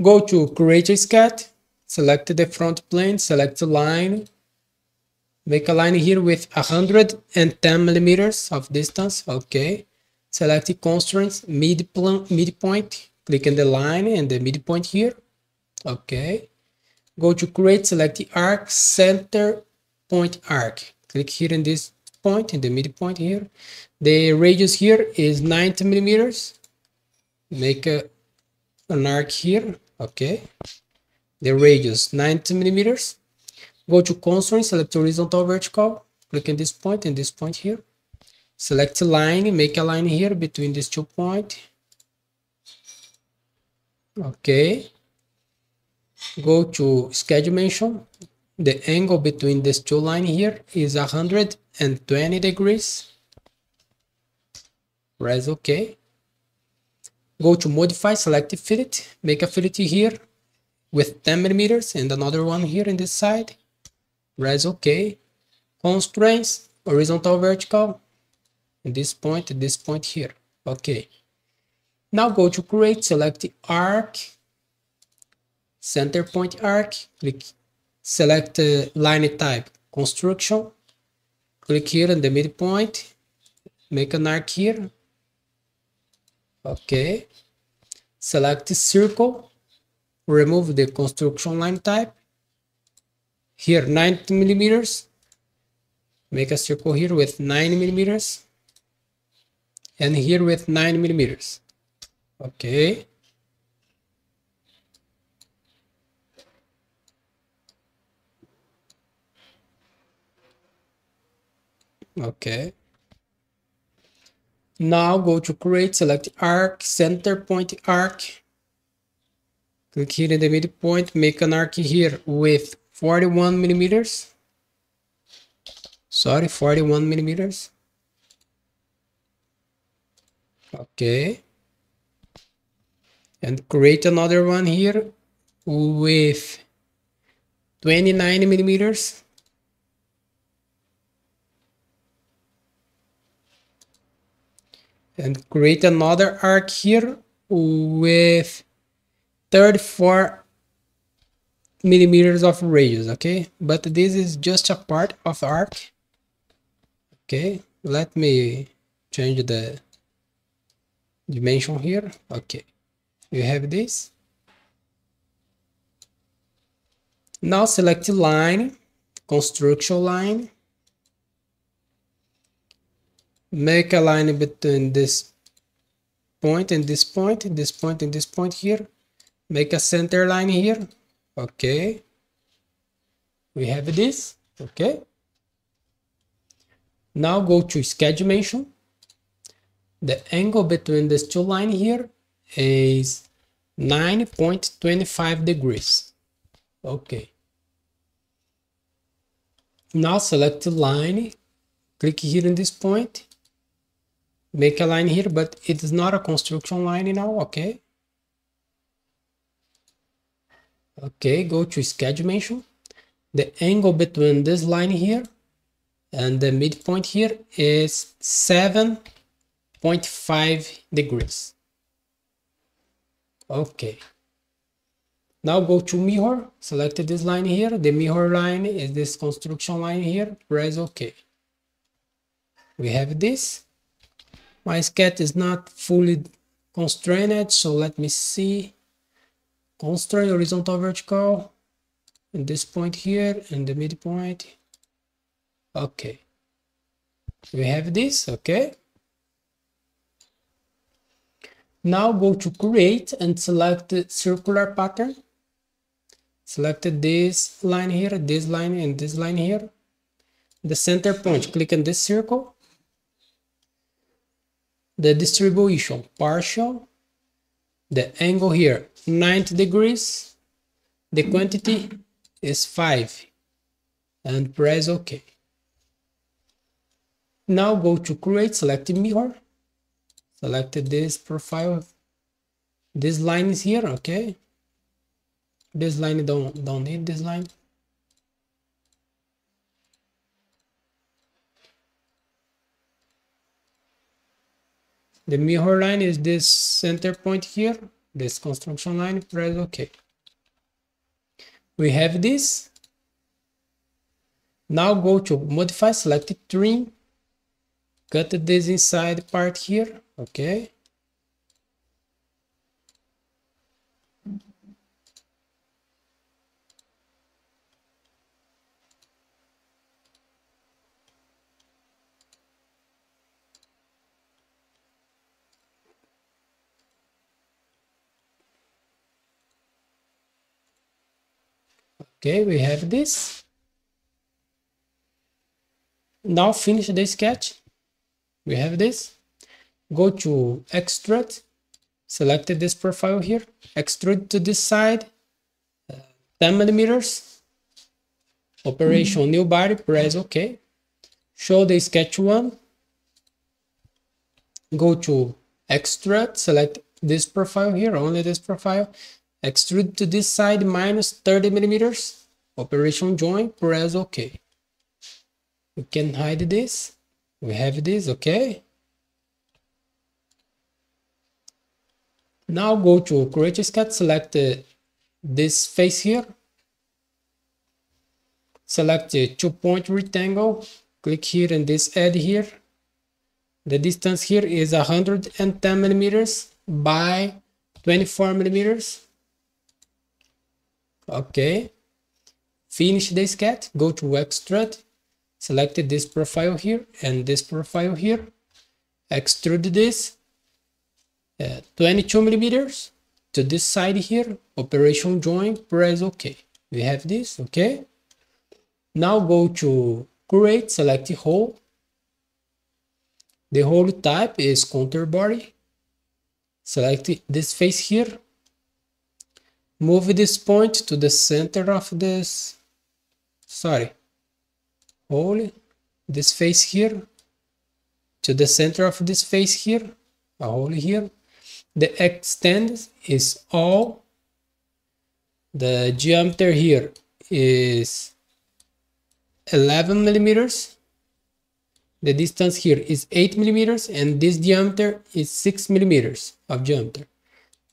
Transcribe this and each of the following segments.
Go to create a sketch, select the front plane, select the line, make a line here with 110 millimeters of distance, okay. Select the constraints, mid midpoint, click on the line and the midpoint here, okay. Go to create, select the arc, center point arc, click here in this point, in the midpoint here. The radius here is 90 millimeters, make a, an arc here, okay. The radius 90 millimeters. Go to constraint select horizontal vertical. Click in this point and this point here. Select a line make a line here between these two points. Okay. Go to sketch dimension the angle between these two lines here is 120 degrees. Press ok go to modify select fillet make a fillet here with 10 millimeters and another one here in this side. Press ok. Constraints horizontal vertical. In this point this point here. Okay now go to create select the arc. Center point arc. Click select uh, line type construction. Click here in the midpoint. Make an arc here okay select the circle. Remove the construction line type. Here 90 millimeters. Make a circle here with 9 millimeters. And here with 9 millimeters. Okay okay now go to create, select arc, center point arc. Click here in the midpoint, make an arc here with 41 millimeters. Sorry, 41 millimeters. Okay. And create another one here with 29 millimeters. And create another arc here with 34 millimeters of radius okay? But this is just a part of arc. Okay let me change the dimension here. Okay you have this. Now select line construction line make a line between this point and this point this point and this point here. Make a center line here. Okay. We have this. Okay. Now go to sketch dimension the angle between these two lines here is 9.25 degrees. Okay. Now select the line. Click here in this point make a line here but it is not a construction line now okay? Okay go to sketch dimension. The angle between this line here and the midpoint here is 7.5 degrees. Okay. Now go to mirror select this line here. The mirror line is this construction line here. Press ok we have this my sketch is not fully constrained so let me see. Constrain horizontal vertical and this point here and the midpoint. Okay. We have this okay. Now go to create and select the circular pattern. Select this line here this line and this line here. The center point click on this circle the distribution partial, the angle here 90 degrees, the quantity is 5 and press OK. Now go to create, select mirror, select this profile, this line is here, okay? This line don't, don't need this line. The mirror line is this center point here. this construction line press ok. We have this. Now go to modify select trim cut this inside part here. Okay okay we have this. Now finish the sketch. We have this. Go to extrude. Select this profile here. Extrude to this side. Uh, 10 millimeters. Operation new body press ok. Show the sketch one. Go to extrude. Select this profile here only this profile extrude to this side minus 30 millimeters. Operation join press ok. We can hide this. We have this okay now go to create sketch. Select uh, this face here. Select the two point rectangle. Click here in this edge here. The distance here is 110 millimeters by 24 millimeters okay. Finish the sketch go to extrude. Select this profile here and this profile here. Extrude this uh, 22 millimeters to this side here. Operation join press ok. We have this okay now go to create select hole. The hole type is counterbore. Select this face here move this point to the center of this sorry hole this face here to the center of this face here a hole here. The extend is all the diameter here is 11 millimeters. The distance here is 8 millimeters and this diameter is 6 millimeters of diameter.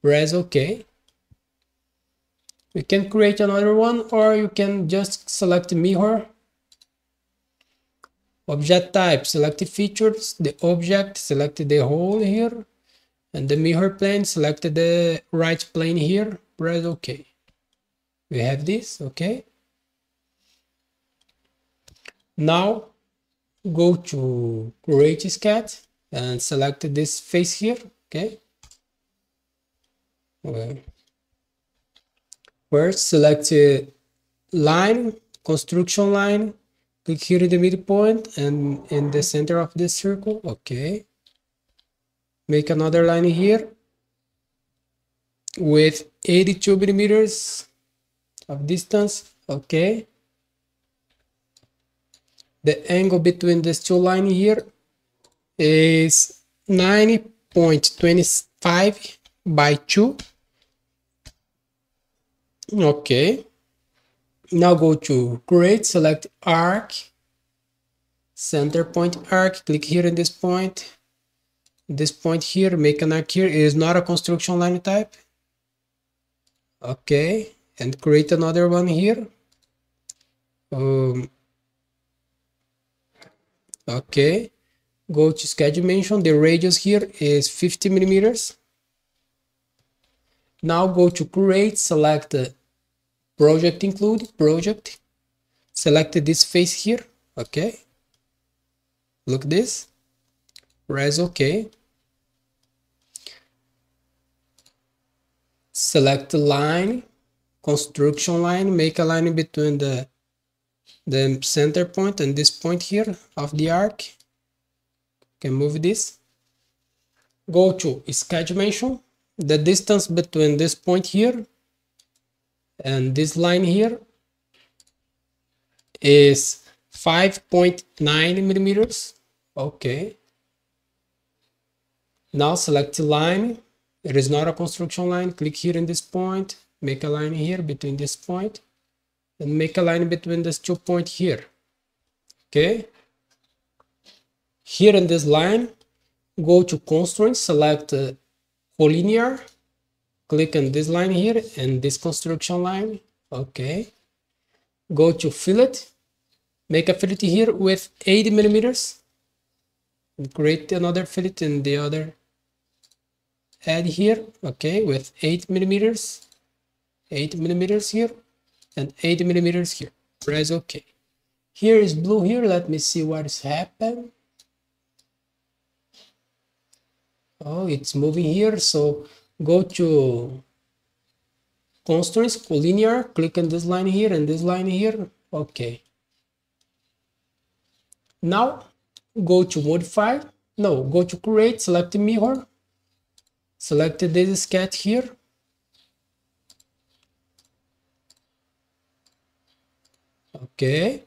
Press ok you can create another one or you can just select mirror. Object type select the features the object select the hole here. And the mirror plane select the right plane here. Press ok. We have this okay now go to create sketch and select this face here okay okay First, select a line, construction line, click here in the midpoint and in the center of this circle, okay. Make another line here with 82 millimeters of distance, okay. The angle between these two lines here is 90.25 by 2 okay now go to create select arc. Center point arc. Click here in this point. This point here make an arc here. It is not a construction line type. Okay and create another one here. Um, okay go to sketch dimension the radius here is 50 millimeters. Now go to create select the project include project. Select this face here okay. Look this. Press ok. Select line construction line make a line between the the center point and this point here of the arc. Can move this. Go to sketch dimension. The distance between this point here and this line here is 5.9 millimeters. Okay. Now select the line. It is not a construction line. Click here in this point. Make a line here between this point. And make a line between this two point here. Okay. Here in this line go to constraint select uh, collinear click on this line here and this construction line. Okay. Go to fillet. Make a fillet here with 80 millimeters. Create another fillet in the other add here. Okay with 8 millimeters. 8 millimeters here and 8 millimeters here. Press ok. Here is blue here. Let me see what is happened oh it's moving here. So go to constraints collinear click on this line here and this line here okay. Now go to modify no go to create select mirror select this sketch here. Okay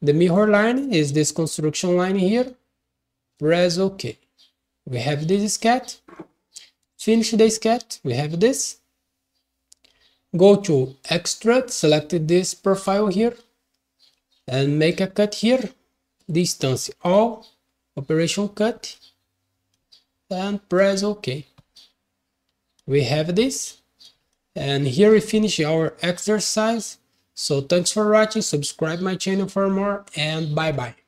the mirror line is this construction line here press ok we have this sketch finish the sketch we have this. Go to extrude select this profile here. And make a cut here. Distance all operation cut. And press ok. We have this. And here we finish our exercise. So thanks for watching. Subscribe my channel for more. And bye bye